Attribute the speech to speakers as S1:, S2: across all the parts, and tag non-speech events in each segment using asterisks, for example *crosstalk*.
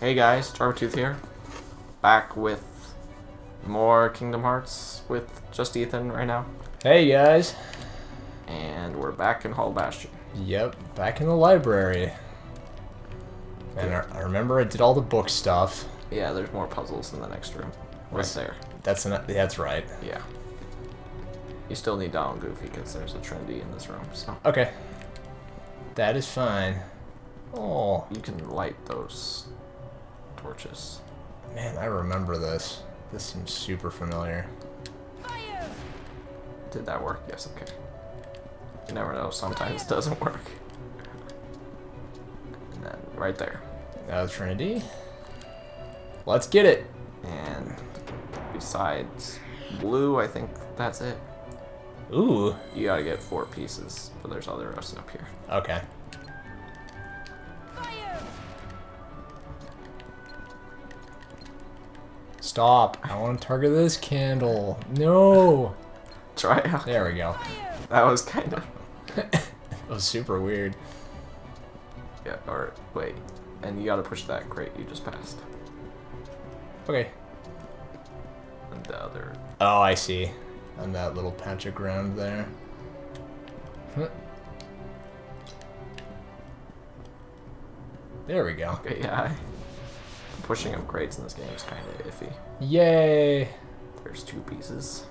S1: Hey guys, Tooth here. Back with more Kingdom Hearts with just Ethan right now.
S2: Hey guys.
S1: And we're back in Hollow Bastion.
S2: Yep, back in the library. And I, I remember I did all the book stuff.
S1: Yeah, there's more puzzles in the next room. Right there.
S2: That's an, that's right.
S1: Yeah. You still need Donald Goofy because there's a Trinity in this room. So
S2: Okay. That is fine. Oh,
S1: you can light those torches.
S2: man, I remember this. This seems super familiar. Fire!
S1: Did that work? Yes, okay. You never know, sometimes it doesn't work. And then right there.
S2: Was Trinity. Let's get it.
S1: And besides blue, I think that's it.
S2: Ooh.
S1: You gotta get four pieces, but there's other rest up here.
S2: Okay. Stop. I want to target this candle. No.
S1: Try out.
S2: There we go.
S1: That was kind of... *laughs*
S2: That was super weird.
S1: Yeah, or wait. And you gotta push that crate you just passed.
S2: Okay.
S1: And the other...
S2: Oh, I see. On that little patch of ground there. Huh. There we go.
S1: Okay, yeah. I... Pushing up crates in this game is kind of iffy.
S2: Yay!
S1: There's two pieces.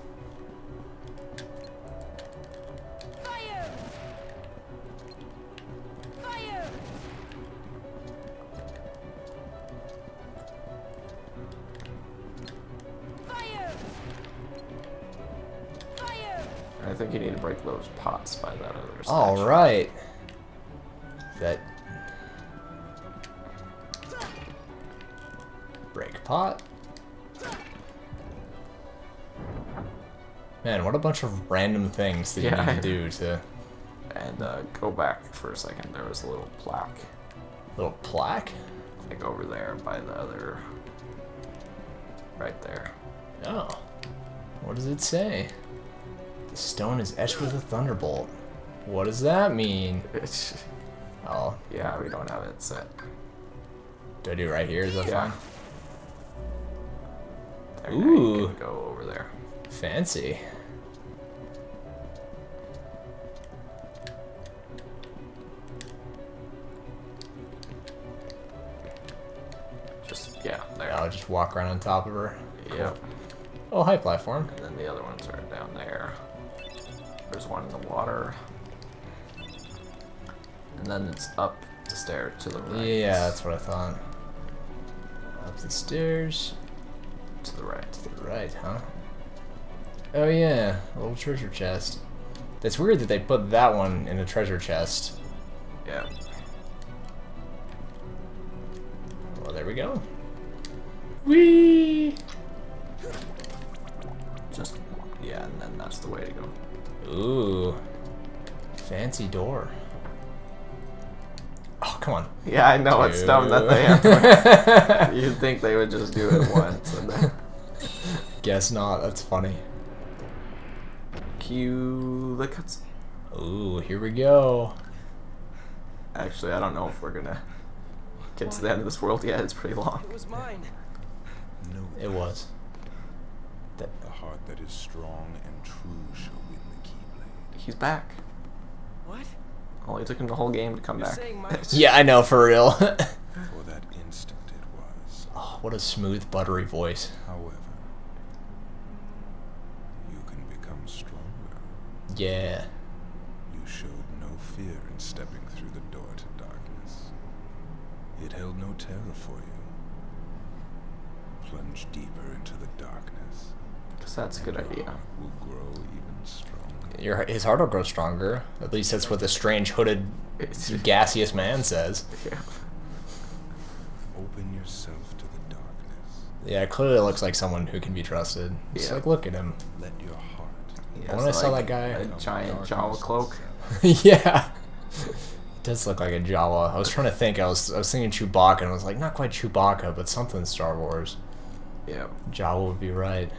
S1: I think you need to break those pots by that other side.
S2: All right. Bunch of random things that
S1: Yeah.
S2: you need to do to
S1: And uh, go back for a second. There was a little plaque,
S2: little plaque.
S1: like over there by the other, right there.
S2: Oh, what does it say? The stone is etched with a thunderbolt. What does that mean? *laughs* Oh,
S1: yeah, we don't have it set.
S2: do I do it right here? Is that
S1: Yeah.
S2: fine?
S1: There,
S2: Ooh.
S1: go over there.
S2: Fancy.
S1: Just
S2: walk around on top of her.
S1: Yep.
S2: Oh, hi, platform.
S1: And then the other ones are down there. There's one in the water. And then it's up the stair to the right.
S2: Yeah, that's what I thought. Up the stairs.
S1: To the right.
S2: To the right, huh? Oh yeah, a little treasure chest. That's weird that they put that one in a treasure chest.
S1: Yeah.
S2: Well, there we go. Whee!
S1: Just yeah, and then that's the way to go.
S2: Ooh. Fancy door. Oh, come on.
S1: Yeah, I know it's dumb that they have to. *laughs* You'd think they would just do it once and then *laughs*
S2: Guess not, that's funny.
S1: cue the cuts.
S2: Ooh, here we go.
S1: Actually, I don't know if we're gonna get to the end of this world yet. It's pretty long.
S3: It was mine.
S4: No,
S2: It was.
S4: the heart that is strong and true shall win the Keyblade.
S1: He's back.
S3: What?
S1: Oh, Only took him the whole game to come
S3: You're
S1: back. *laughs*
S2: Yeah, I know, for real. *laughs*
S4: For that instant it was.
S2: oh, what a smooth, buttery voice.
S4: However, you can become stronger.
S2: Yeah.
S4: You showed no fear in stepping through the door to darkness. It held no terror for you. Plunge deeper into the darkness.
S1: Because that's a good idea.
S4: heart will grow even stronger.
S2: Your, his heart will grow stronger. At least that's what the strange hooded gaseous man says.
S1: yeah. *laughs*
S4: Open yourself to the darkness.
S2: Yeah, clearly looks like someone who can be trusted. It's
S1: Yeah.
S2: like, look at him.
S4: Let your heart
S1: He
S2: When
S1: has,
S2: I saw that guy-
S1: a giant Jawa cloak. *laughs*
S2: yeah. It does look like a Jawa. I was trying to think. I was I was thinking Chewbacca, and I was like, not quite Chewbacca, but something Star Wars.
S1: Yeah.
S2: Jawa would be right.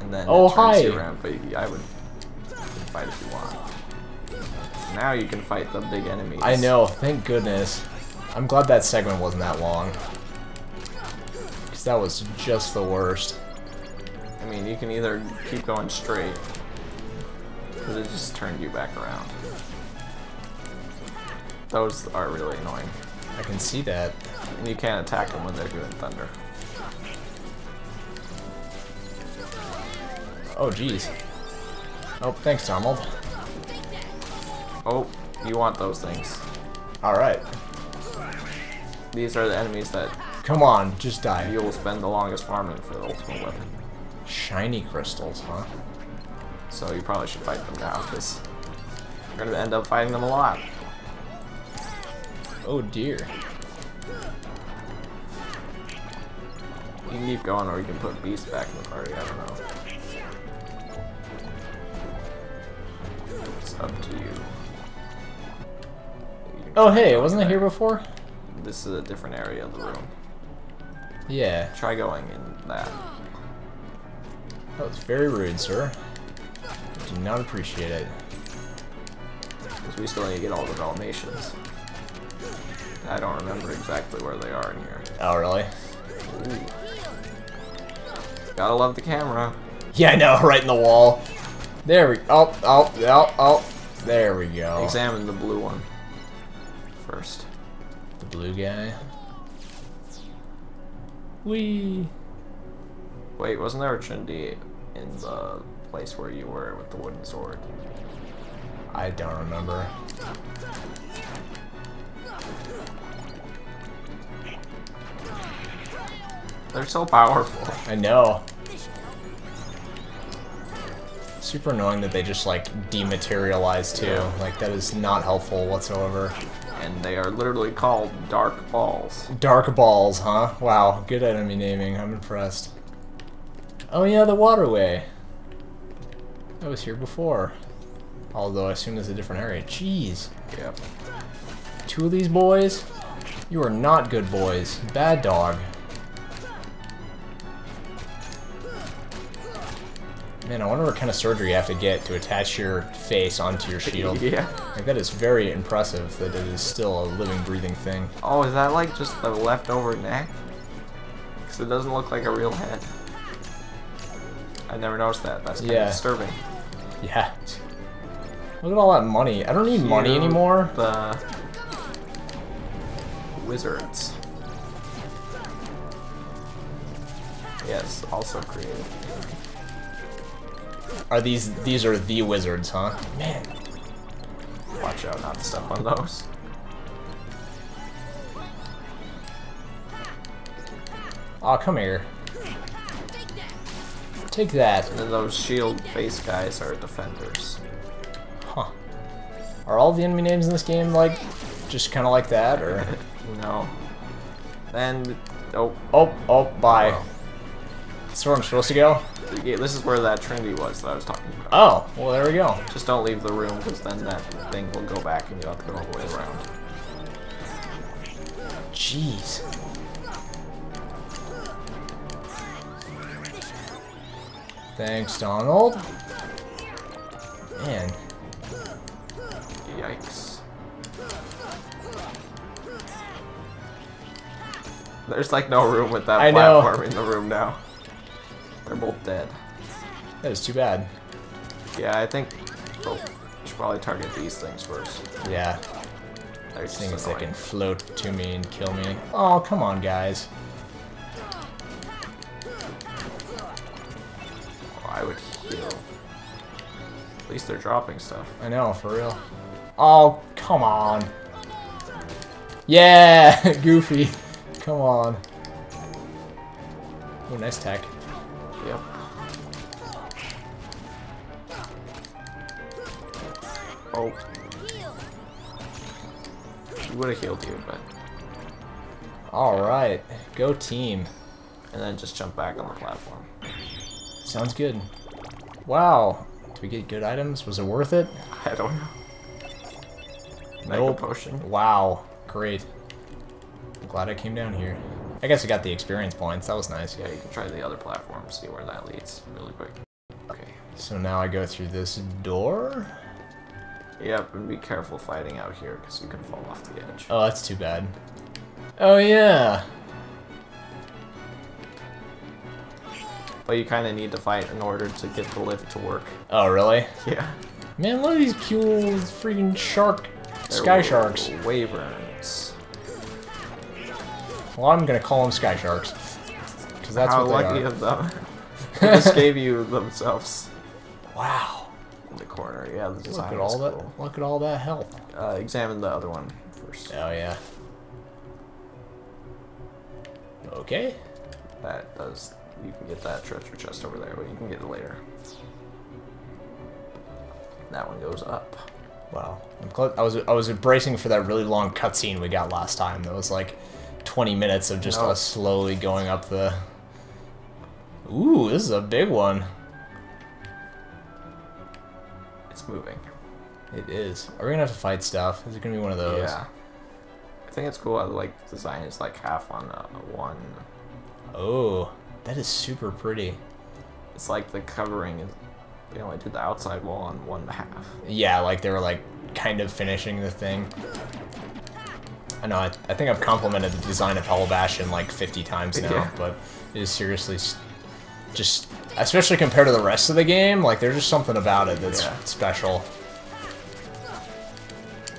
S1: And then
S2: Oh,
S1: it turns you
S2: hi.
S1: around, but I would fight if you want. Now you can fight the big enemies.
S2: I know. Thank goodness. I'm glad that segment wasn't that long. Because that was just the worst.
S1: I mean, you can either keep going straight, because it just turned you back around. Those are really annoying.
S2: I can see that.
S1: And you can't attack them when they're doing thunder.
S2: Oh, jeez. Oh, thanks, Donald.
S1: Oh, you want those things.
S2: Alright.
S1: These are the enemies that
S2: Come on, just die.
S1: you will spend the longest farming for the ultimate weapon.
S2: Shiny crystals, huh?
S1: So you probably should fight them now, because you're going to end up fighting them a lot.
S2: Oh dear.
S1: You can keep going, or you can put Beast back in the party, I don't know. Up to you.
S2: Oh hey, wasn't I here before?
S1: This is a different area of the room.
S2: Yeah.
S1: Try going in that.
S2: That was very rude, sir. Do not appreciate it.
S1: Because we still need to get all the Dalmatians. I don't remember exactly where they are in here.
S2: Oh, really?
S1: Ooh. Gotta love the camera.
S2: Yeah, I know, *laughs* right in the wall. There we Oh, oh, oh, oh. There we go.
S1: Examine the blue one first.
S2: The blue guy. Wee.
S1: Wait, wasn't there a Chindi in the place where you were with the wooden sword?
S2: I don't remember.
S1: They're so powerful.
S2: I know. Super annoying that they just like dematerialize too. Like that is not helpful whatsoever.
S1: And they are literally called dark balls.
S2: Dark balls, huh? Wow, good enemy naming. I'm impressed. Oh yeah, the waterway. I was here before. Although I assume it's a different area. Jeez.
S1: Yep.
S2: Two of these boys? You are not good boys. Bad dog. Man, I wonder what kind of surgery you have to get to attach your face onto your shield. *laughs*
S1: Yeah.
S2: Like, that is very impressive that it is still a living, breathing thing.
S1: Oh, is that like just the leftover neck? Because it doesn't look like a real head. I never noticed that. That's kind
S2: Yeah.
S1: of disturbing.
S2: Yeah. Look at all that money. I don't need money anymore.
S1: The wizards. Yes, also created.
S2: Are these these are the wizards, huh? Man,
S1: Watch out not to step on those.
S2: oh come here. Take that.
S1: And then those shield face guys are defenders.
S2: Huh. Are all the enemy names in this game like just kind of like that, or? *laughs*
S1: No. Then, oh,
S2: Oh, oh, bye.
S1: Wow.
S2: That's where I'm supposed to go.
S1: yeah, this is where that Trinity was that I was talking about.
S2: Oh, well there we go.
S1: Just don't leave the room, because then that thing will go back and you'll have to go all the way around.
S2: Jeez. Thanks, Donald. Man,
S1: Yikes. There's like no room with that
S2: I know.
S1: platform in the room now. Both dead.
S2: that is too bad.
S1: Yeah, I think oh, should probably target these things first.
S2: Yeah,
S1: They're just
S2: things that can float to me and kill me. Oh, come on, guys.
S1: Oh, I would heal. At least they're dropping stuff.
S2: I know, for real. Oh, come on. Yeah, *laughs* Goofy. Come on. Oh, nice tech.
S1: Yep. Oh. He would have healed you, but
S2: All right, go team.
S1: and then just jump back on the platform.
S2: Sounds good. Wow. Did we get good items? Was it worth it?
S1: I don't know. Mega
S2: Nope.
S1: potion.
S2: Wow. Great. I'm glad I came down here. I guess I got the experience points. That was nice.
S1: Yeah, you can try the other platform, see where that leads really quick. Okay.
S2: So now I go through this door?
S1: Yep, and be careful fighting out here because you can fall off the edge.
S2: Oh, that's too bad. Oh, yeah.
S1: But you kind of need to fight in order to get the lift to work.
S2: Oh, really?
S1: Yeah.
S2: Man, look at these cool freaking shark,
S1: They're
S2: sky sharks.
S1: Wyverns.
S2: Well, I'm gonna call them sky sharks. Because that's
S1: How
S2: what
S1: lucky
S2: they are.
S1: of them. *laughs* they just gave you themselves
S2: Wow.
S1: in the corner. Yeah, the
S2: Look at all that.
S1: cool.
S2: Look at all that health.
S1: Uh, examine the other one first.
S2: Oh yeah. Okay.
S1: That does. You can get that treasure chest over there, but you can get it later. That one goes up.
S2: Wow. I was I was bracing for that really long cutscene we got last time. That was like 20 minutes of just
S1: No.
S2: us slowly going up the. Ooh, this is a big one.
S1: It's moving.
S2: It is. Are we gonna have to fight stuff? Is it gonna be one of those?
S1: Yeah. I think it's cool how like the design is like half on uh, one.
S2: Oh, that is super pretty.
S1: It's like the covering is. They only did the outside wall on one half.
S2: Yeah, like they were like kind of finishing the thing. I know. I, I think I've complimented the design of Hollow Bastion like 50 times now,
S1: Yeah.
S2: but it is seriously just, especially compared to the rest of the game. Like there's just something about it that's
S1: Yeah.
S2: special.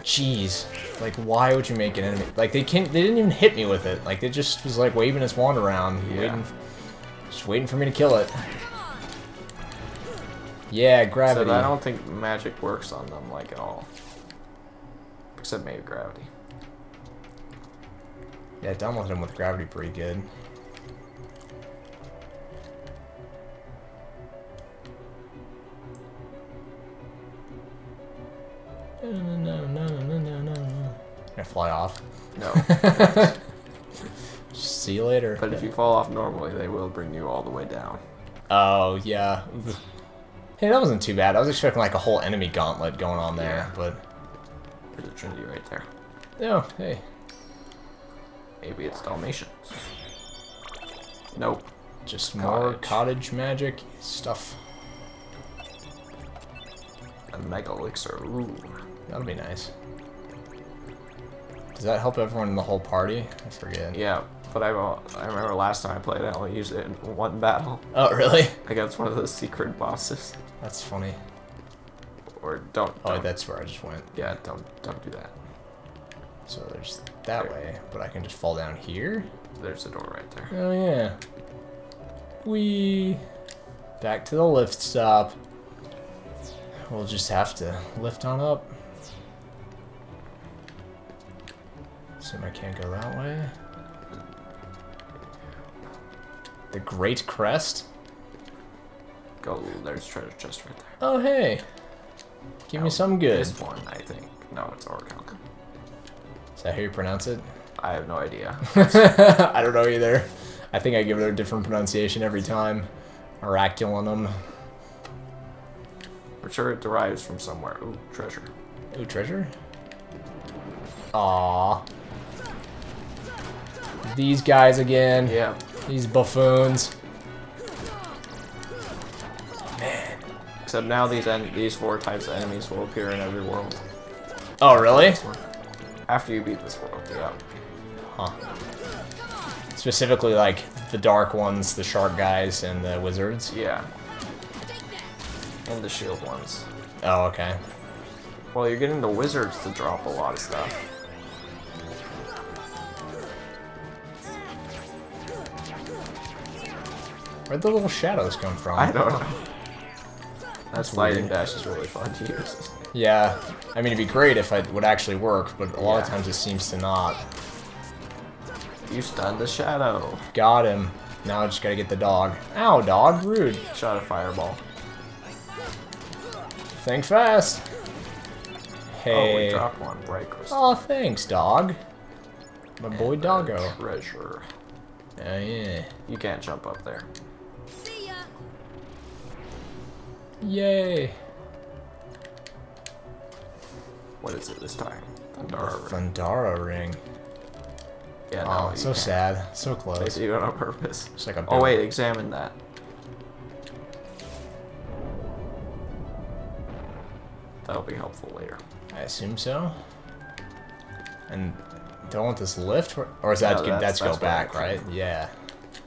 S2: Jeez, like why would you make an enemy? Like they can't. They didn't even hit me with it. Like they just was like waving its wand around,
S1: Yeah.
S2: waiting, just waiting for me to kill it. Yeah, gravity.
S1: So I don't think magic works on them like at all. Except maybe gravity.
S2: Yeah, I downloaded him with gravity pretty good. No, no, no, no, no, no, no. Gonna fly off.
S1: No. *laughs*
S2: See you later.
S1: but if you fall off normally, they will bring you all the way down.
S2: Oh, yeah. Hey, that wasn't too bad. I was expecting like a whole enemy gauntlet going on there,
S1: Yeah.
S2: but...
S1: There's a Trinity right there.
S2: Oh, hey.
S1: Maybe it's Dalmatians. Nope.
S2: Just more
S1: Cottage.
S2: cottage magic stuff.
S1: A Mega Elixir. Ooh.
S2: That'll be nice. Does that help everyone in the whole party? I forget.
S1: Yeah, but I, I remember last time I played, I only used it in one battle
S2: Oh, really? *laughs*
S1: against one of those secret bosses.
S2: That's funny.
S1: Or don't.
S2: Oh,
S1: don't-
S2: that's where I just went.
S1: Yeah, don't don't do that.
S2: So there's that way, but I can just fall down here?
S1: There's a door right there.
S2: Oh, yeah. We Back to the lift stop. We'll just have to lift on up. Assume I can't go that way. The Great Crest?
S1: Go. There's treasure chest right there.
S2: Oh, hey. Give me some good.
S1: This one, I think. No, it's Orichalcum.
S2: Is that how you pronounce it?
S1: I have no idea. *laughs*
S2: I don't know either. I think I give it a different pronunciation every time. Oraculanum.
S1: I'm sure it derives from somewhere. Ooh, treasure.
S2: Ooh, treasure? Aww. These guys again.
S1: Yeah.
S2: These buffoons. Man.
S1: Except now these en these four types of enemies will appear in every world.
S2: Oh, really?
S1: After you beat this world, yeah.
S2: Huh. Specifically, like, the dark ones, the shark guys, and the wizards?
S1: Yeah. And the shield ones.
S2: Oh, okay.
S1: Well, you're getting the wizards to drop a lot of stuff.
S2: Where'd the little shadows come from?
S1: I don't know. *laughs* That sliding
S2: weird.
S1: dash is really fun to use.
S2: Yeah. I mean, it'd be great if it would actually work, but a lot of times it seems to not.
S1: You stunned the shadow.
S2: Got him. Now I just gotta get the dog. Ow, dog. Rude.
S1: Shot a fireball.
S2: Think fast. Hey.
S1: Oh, we
S2: Hey.
S1: dropped one. Bright crystal.
S2: Oh, thanks, dog. My boy
S1: And a
S2: doggo.
S1: Treasure.
S2: Oh, yeah.
S1: You can't jump up there.
S3: See ya.
S2: Yay.
S1: What is it this time? Thundara ring.
S2: Thundara ring.
S1: Yeah, oh, no,
S2: Oh, so
S1: can't.
S2: sad. So
S1: They
S2: close.
S1: do it on purpose.
S2: It's like a
S1: Oh wait, examine that. That'll be helpful later.
S2: I assume so. And don't want this lift, or, or is that
S1: No, that's-
S2: That's,
S1: that's
S2: go back, right?
S1: from.
S2: Yeah.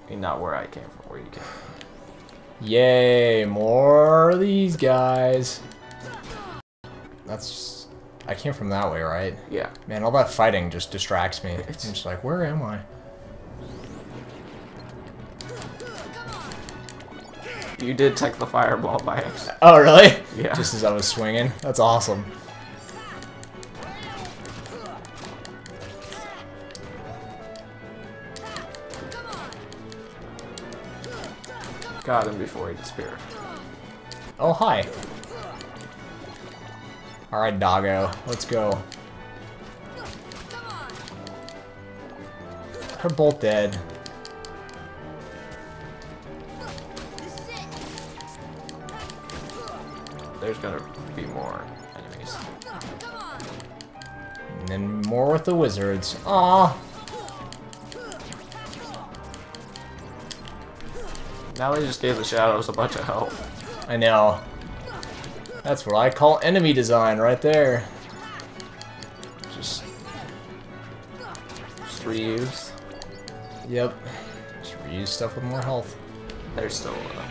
S1: I mean, not where I came from, where you came from.
S2: Yay, more of these guys. That's... I came from that way, right?
S1: Yeah.
S2: Man, all that fighting just distracts me. I'm just like, where am I?
S1: You did take the fireball by accident.
S2: Oh, really?
S1: Yeah.
S2: Just as I was swinging? That's awesome.
S1: Got him before he disappeared.
S2: Oh, hi. Alright, doggo. Let's go. They're both dead.
S1: There's gonna be more enemies.
S2: And then more with the wizards. Ah.
S1: Now they just gave the shadows a bunch of health.
S2: I know. That's what I call enemy design right there. Just,
S1: Just reuse.
S2: yep. Just reuse stuff with more health.
S1: They're still. Uh...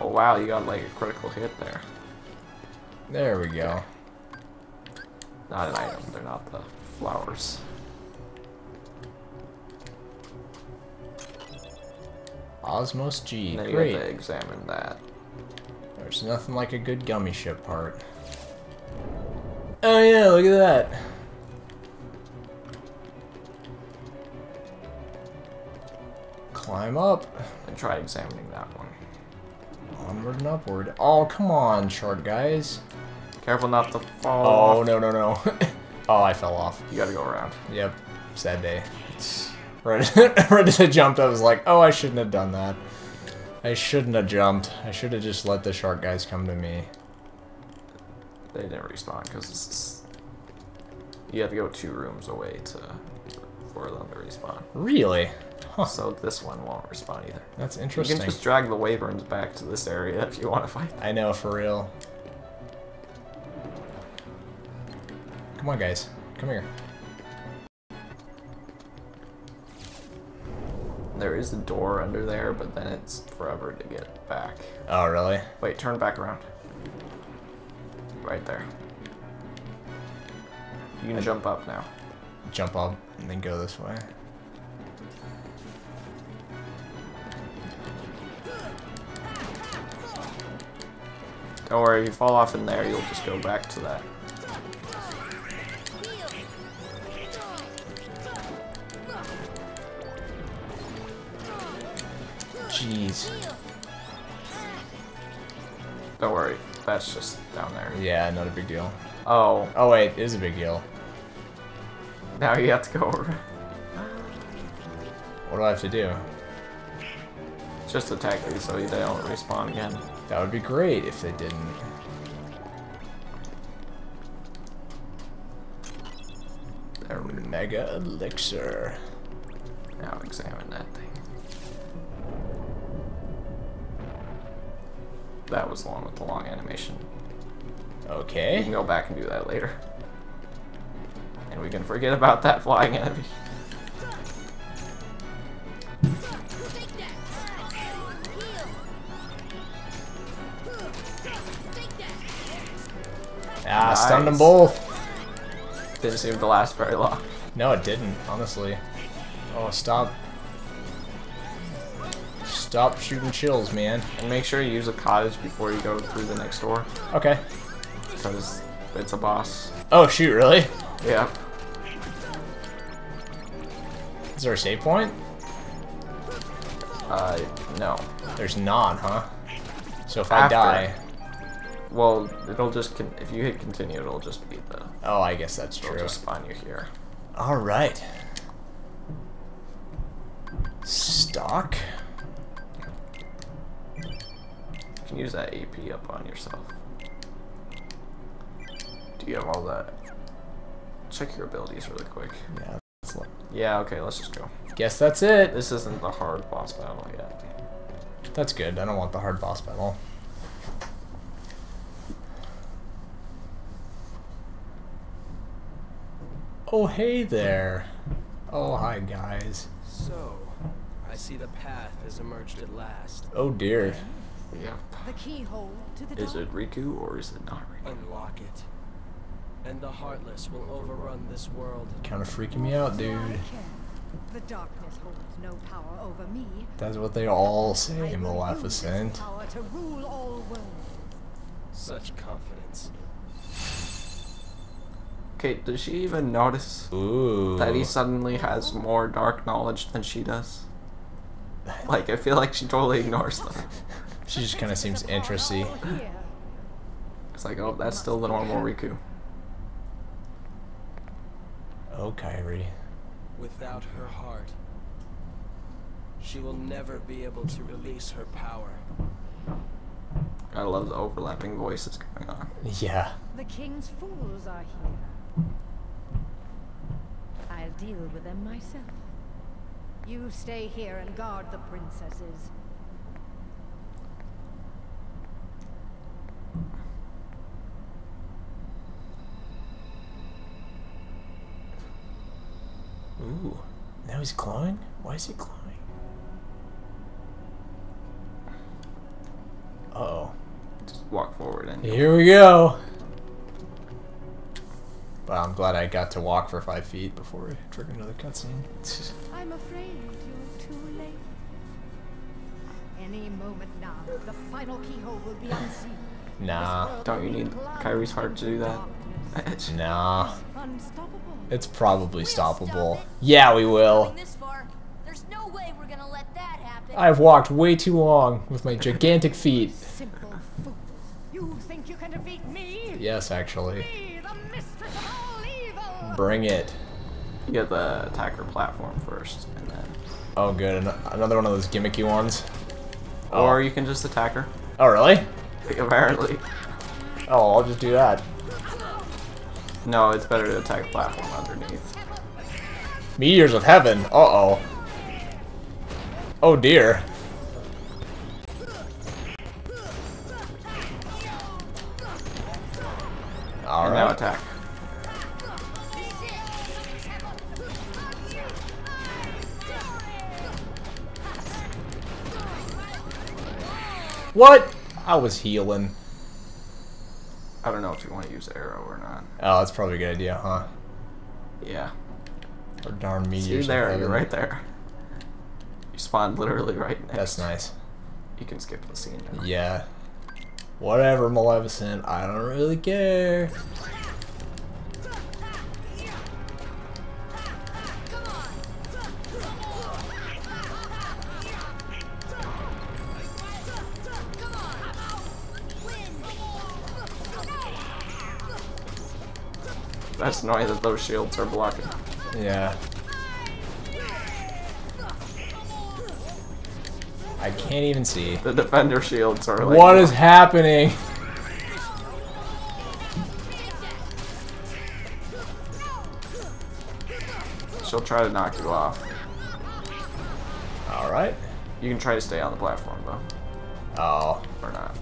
S1: Oh wow, you got like a critical hit there.
S2: There we go.
S1: Not an item. They're not the flowers.
S2: Osmos G.
S1: And then you
S2: Great.
S1: have to examine that.
S2: There's nothing like a good Gummi ship part. Oh yeah, look at that. Climb up.
S1: And try examining that one.
S2: Onward and upward. Oh, come on, short guys.
S1: Careful not to fall
S2: Oh,
S1: off.
S2: no, no, no. *laughs* oh, I fell off.
S1: You gotta go around.
S2: Yep. Sad day. Right, as I jumped, I was like, oh, I shouldn't have done that. I shouldn't have jumped. I should have just let the shark guys come to me.
S1: They didn't respawn because is. You have to go two rooms away to for them to respawn.
S2: Really? Huh.
S1: So this one won't respawn either.
S2: That's interesting.
S1: You can just drag the wyverns back to this area if you want to fight.
S2: I know, for real. Come on, guys. Come here.
S1: There is a door under there, but then it's forever to get back.
S2: Oh, really?
S1: Wait, turn back around. Right there. You can jump up now.
S2: Jump up and then go this way.
S1: Don't worry, if you fall off in there, you'll just go back to that.
S2: Jeez.
S1: Don't worry, that's just down there.
S2: Yeah, not a big deal.
S1: Oh,
S2: Oh, wait, it is a big deal.
S1: now you have to go over.
S2: What do I have to do?
S1: Just attack these so they don't respawn again.
S2: That would be great if they didn't.
S1: There we.
S2: Mega Elixir.
S1: Now examine that thing. That was the one with the long animation. Okay. We
S2: can
S1: go back and do that later. And we can forget about that flying enemy.
S2: Ah, stunned them both.
S1: Didn't seem to last very long.
S2: No, it didn't, honestly. Oh, stop. Stop shooting chills, man.
S1: And make sure you use a cottage before you go through the next door.
S2: Okay.
S1: Because it's a boss.
S2: Oh, shoot, really?
S1: Yeah.
S2: Is there a save point?
S1: Uh, no.
S2: There's none, huh? So if I die...
S1: Well, it'll just, if you hit continue, it'll just be the,
S2: Oh, I guess that's
S1: it'll
S2: true.
S1: just spawn you here.
S2: Alright. Stock?
S1: Can use that AP up on yourself. Do you have all that? Check your abilities really quick.
S2: Yeah, that's
S1: Yeah, okay, let's just go.
S2: guess that's it.
S1: This isn't the hard boss battle yet.
S2: That's good. I don't want the hard boss battle. Oh, hey there. Oh, hi, guys.
S4: So,
S3: I see the path has emerged at last.
S2: Oh dear.
S1: Yeah.
S5: The keyhole to the
S1: Is it Riku or is it not Riku?
S3: Unlock it. And the Heartless will overrun this world.
S2: Kind of freaking me out, dude.
S5: The darkness holds no power over me.
S2: That's what they all say,
S5: will use this
S2: Maleficent.
S5: power to rule all worlds.
S3: Such confidence.
S1: Okay, does she even notice
S2: Ooh.
S1: that he suddenly has more dark knowledge than she does? Like, I feel like she totally ignores them. *laughs*
S2: She just kind of seems interesty.
S1: It's like, oh, that's still the normal Riku.
S2: Oh, Kairi.
S3: Without her heart, she will never be able to release her power.
S1: I love the overlapping voices going on.
S2: Yeah.
S5: The king's fools are here. I'll deal with them myself. You stay here and guard the princesses.
S2: Ooh. Now he's glowing? Why is he glowing? Uh oh.
S1: Just walk forward and
S2: Here we go. Well, I'm glad I got to walk for five feet before we trigger another cutscene. *laughs*
S5: I'm afraid you're too late. Any moment now, the final keyhole will be unseen.
S2: Nah.
S1: Don't you need
S5: plunged
S1: Kairi's heart to do that?
S5: darkness. *laughs*
S2: Nah. It's probably stoppable. Yeah, we will.
S6: Going this far, there's no way we're gonna let that happen.
S2: I've walked way too long with my gigantic *laughs* feet.
S5: You think you can defeat me?
S2: Yes, actually.
S5: Me, the mistress of all evil.
S2: Bring it.
S1: you get the attacker platform first, and then,
S2: Oh, good. Another one of those gimmicky ones. Oh.
S1: or you can just attack her.
S2: Oh, really?
S1: Like, *laughs* apparently,
S2: Oh, I'll just do that.
S1: no, it's better to attack platform underneath.
S2: Meteors of Heaven. Uh-oh. Oh, dear.
S1: and now attack.
S2: What? I was healing.
S1: I don't know if you want to use Aero or not.
S2: Oh, that's probably a good idea, huh?
S1: Yeah.
S2: Or darn
S1: See
S2: meteors. of
S1: there, you're right there. You spawned literally right next.
S2: That's nice.
S1: You can skip the scene. now.
S2: Yeah. Whatever, Maleficent. I don't really care.
S1: That's annoying that those shields are blocking.
S2: Yeah. I can't even see.
S1: The defender shields are like.
S2: What is happening?
S1: She'll try to knock you off.
S2: Alright.
S1: You can try to stay on the platform though,
S2: Oh,
S1: or not.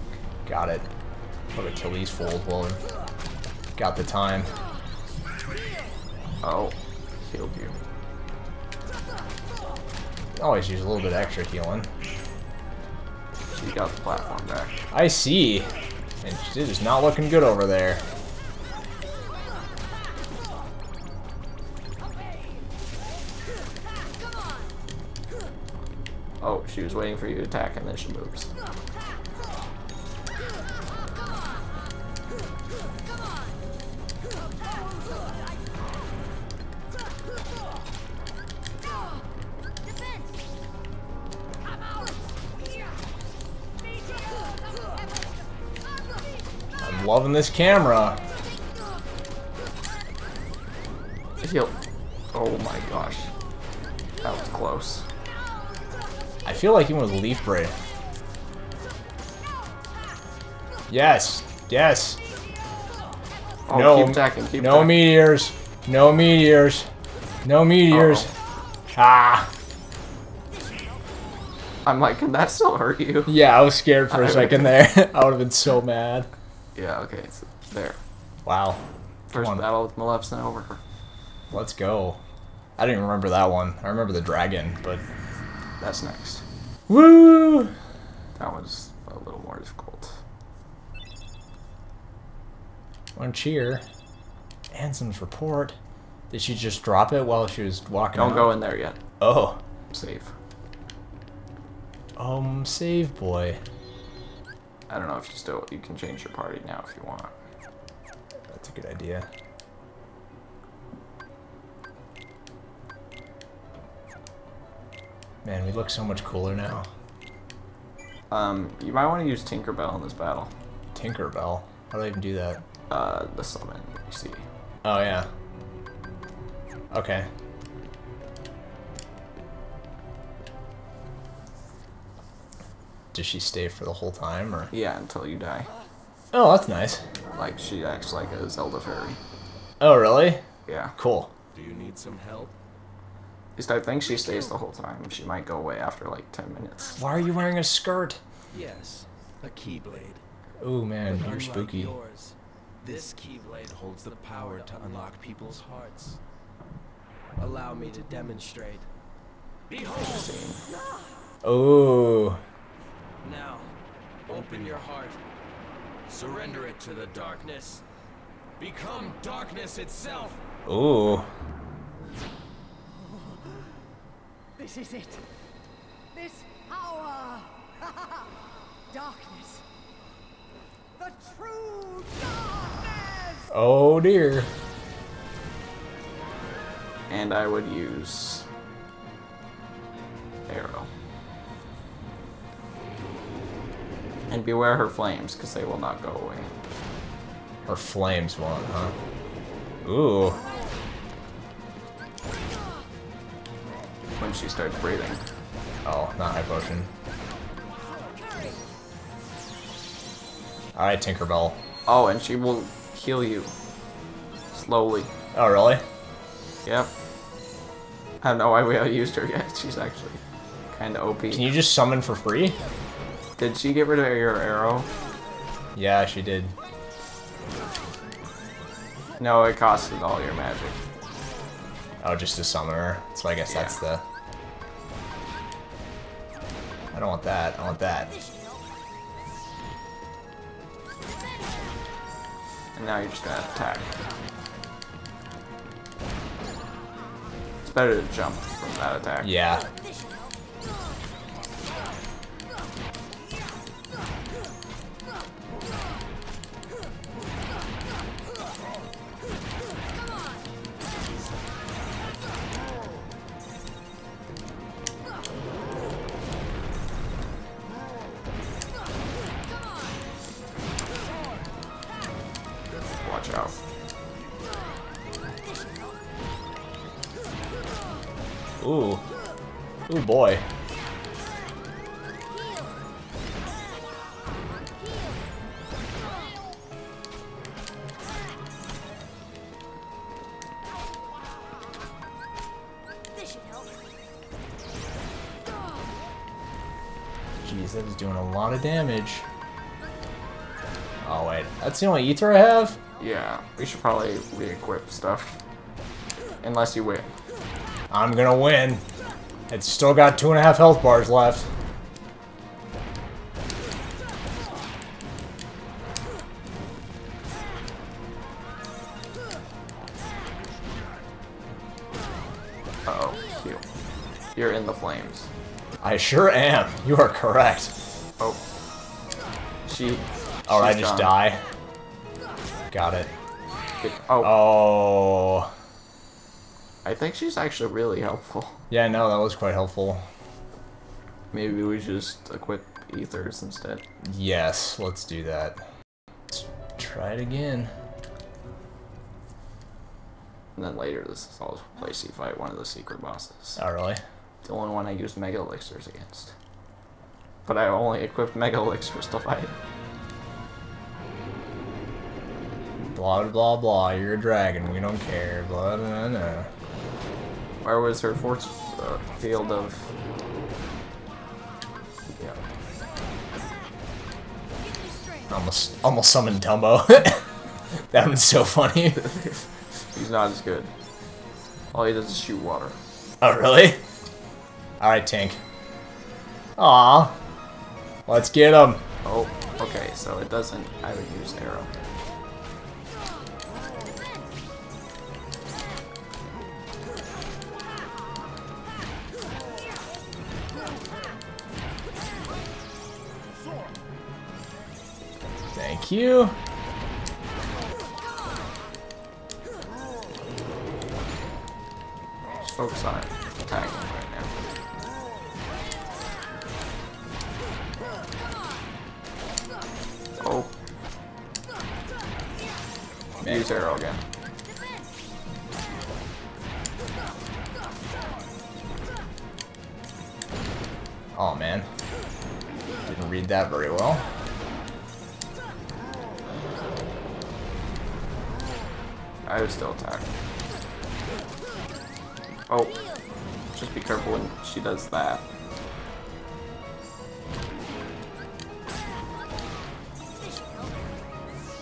S2: got it. Put Achilles fold while we got the time.
S1: Oh, healed you.
S2: Always use a little bit extra healing.
S1: She got the platform back.
S2: I see. And it is not looking good over there.
S1: Oh, she was waiting for you to attack and then she moves.
S2: Loving this camera.
S1: Oh my gosh. That was close.
S2: I feel like even with Leaf Bracer. Yes. Yes.
S1: Oh,
S2: no.
S1: keep attacking, keep
S2: no
S1: attacking.
S2: meteors. No meteors. No meteors. Ah.
S1: I'm like, can that still hurt you?
S2: Yeah, I was scared for a second there. *laughs* I would have been so mad.
S1: Yeah, okay, so there.
S2: Wow.
S1: First
S2: on.
S1: battle with Maleficent over.
S2: Let's go. I didn't remember that one. I remember the dragon, but
S1: that's next.
S2: Woo!
S1: That was a little more difficult.
S2: One cheer. Ansem's report. Did she just drop it while she was walking
S1: Don't
S2: out?
S1: go in there yet.
S2: Oh.
S1: Save.
S2: Um, save boy.
S1: I don't know if you still you can change your party now if you want.
S2: That's a good idea. Man, we look so much cooler now.
S1: Um, you might want to use Tinkerbell in this battle.
S2: Tinkerbell. How do I even do that?
S1: Uh, the summon you see.
S2: Oh, yeah. Okay. Does she stay for the whole time, or?
S1: Yeah, until you die.
S2: Oh, that's nice.
S1: Like she acts like a Zelda fairy.
S2: Oh, really?
S1: Yeah.
S2: Cool.
S3: Do you need some help?
S1: At least I think she stays the whole time. She might go away after like 10 minutes.
S2: Why are you wearing a skirt?
S3: Yes, a keyblade.
S2: Oh, man,
S3: But
S2: you're spooky.
S3: Yours, this keyblade holds the power to unlock people's hearts. Allow me to demonstrate. Behold!
S2: Oh.
S3: Now, open your heart. Surrender it to the darkness. Become darkness itself.
S2: Ooh.
S5: This is it. This power. *laughs* darkness. The true darkness.
S2: Oh, dear.
S1: And I would use Aero. And beware her flames, because they will not go away.
S2: Her flames won't, huh? Ooh.
S1: When she starts breathing.
S2: Oh, not high potion. Alright, Tinkerbell.
S1: Oh, and she will heal you. Slowly.
S2: Oh, really?
S1: Yep. I don't know why we haven't used her yet. She's actually kind of OP.
S2: Can you just summon for free?
S1: Did she get rid of your Aero?
S2: Yeah, she did.
S1: No, it costed all your magic.
S2: Oh, just to summon her. So I guess that's the... I don't want that. I want that.
S1: And now you're just gonna attack. It's better to jump from that attack.
S2: Yeah. Ooh, boy.
S6: This should help.
S2: Jeez, that is doing a lot of damage. Oh, wait. That's the only ether I have?
S1: Yeah, we should probably re-equip stuff. Unless you win.
S2: I'm gonna win. It's still got two and a half health bars left.
S1: Uh oh, heal. You're in the flames.
S2: I sure am. You are correct.
S1: Oh. She.
S2: Or I just
S1: gone.
S2: die. Got it.
S1: It- oh,
S2: Oh.
S1: I think she's actually really helpful.
S2: Yeah, no, that was quite helpful.
S1: Maybe we just equip ethers instead.
S2: Yes, let's do that. Let's try it again.
S1: And then later, this is all place you fight one of the secret bosses.
S2: Oh, really?
S1: The only one I used Mega Elixirs against. But I only equipped Mega Elixirs to fight.
S2: Blah, blah, blah. You're a dragon. We don't care. Blah, blah, blah.
S1: Where was her force uh, field of... Yeah.
S2: Almost, almost summoned Dumbo. *laughs* that was so funny. *laughs*
S1: He's not as good. All he does is shoot water.
S2: Oh, really? Alright, Tank. Aw. Let's get him.
S1: Oh, okay, so it doesn't. I would use
S2: Aero. You.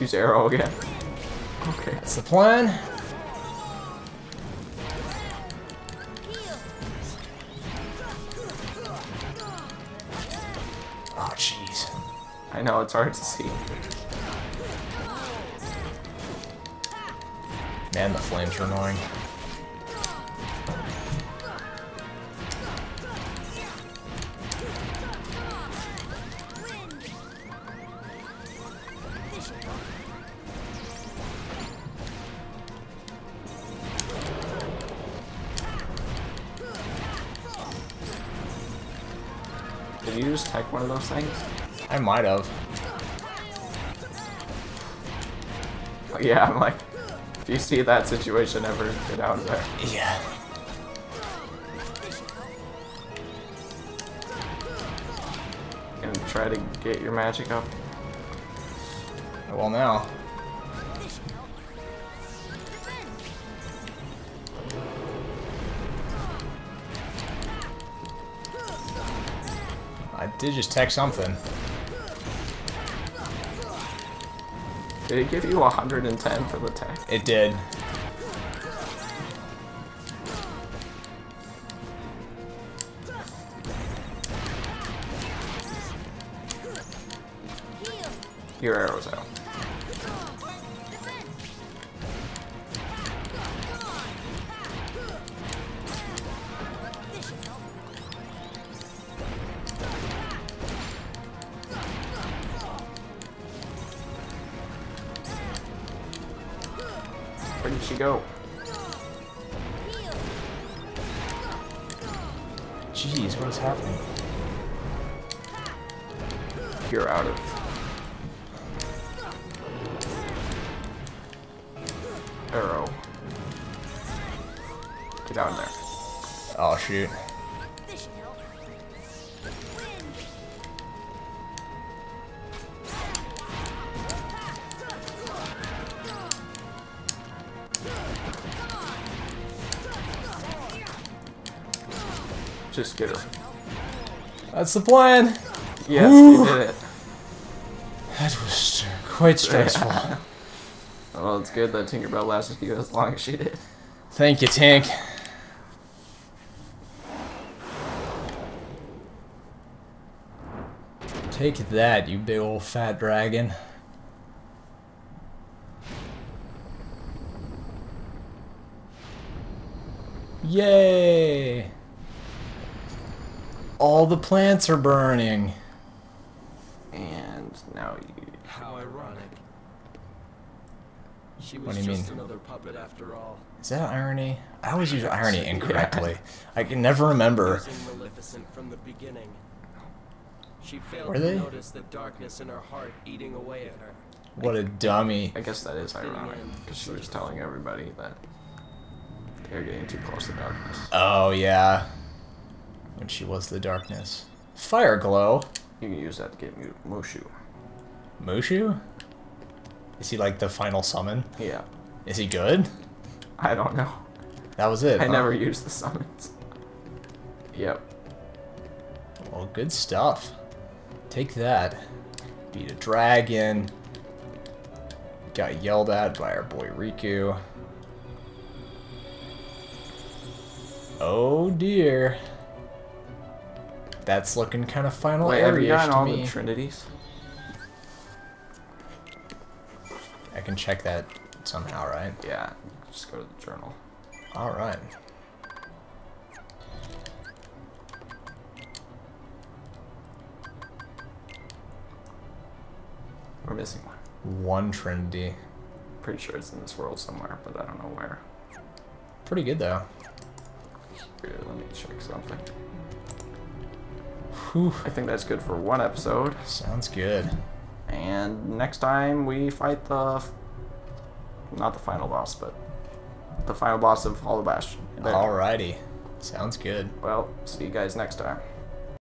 S1: Use Aero again. Okay.
S2: That's the plan. Oh jeez.
S1: I know, it's hard to see.
S2: Man, the flames are annoying.
S1: Tech one of those things?
S2: I might have.
S1: Yeah, I'm like, if you see that situation ever, get out of there.
S2: Yeah.
S1: And try to get your magic up.
S2: Well now. Did just tech something.
S1: Did it give you 110 for the tech?
S2: It did.
S1: Your Aero's out. Go?
S2: That's the plan.
S1: Yes,
S2: Woo!
S1: you did it.
S2: That was quite stressful. *laughs*
S1: Well, it's good that Tinkerbell lasted you as long as she did.
S2: Thank you, Tank. Take that, you big old fat dragon. Yay! All the plants are burning.
S1: And now you.
S3: How ironic. She was
S2: What do you
S3: just
S2: mean?
S3: another puppet after all.
S2: Is that irony? I always use *laughs* irony incorrectly. I can never remember.
S3: Using from the beginning. She failed
S2: Were
S3: to
S2: they?
S3: notice the darkness in her heart eating away at her.
S2: What a dummy.
S1: I guess that is ironic because she was telling everybody that they're getting too close to darkness.
S2: Oh, yeah. When she was the darkness. Fireglow.
S1: You can use that to get Mu- Mushu.
S2: Mushu? Is he like the final summon?
S1: Yeah.
S2: Is he good?
S1: I don't know.
S2: That was it.
S1: I
S2: huh?
S1: never used the summons. Yep.
S2: Well, good stuff. Take that. Beat a dragon. Got yelled at by our boy Riku. Oh dear. That's looking kind of final
S1: Wait, have you gotten all
S2: me.
S1: the trinities?
S2: I can check that somehow, right?
S1: Yeah, just go to the journal.
S2: All right.
S1: We're missing one.
S2: One Trinity.
S1: Pretty sure it's in this world somewhere, but I don't know where.
S2: Pretty good though.
S1: Here, let me check something.
S2: Whew.
S1: I think that's good for one episode.
S2: Sounds good.
S1: And next time we fight the, not the final boss, but the final boss of Hollow Bastion.
S2: Alrighty. Sounds good.
S1: Well, see you guys next time.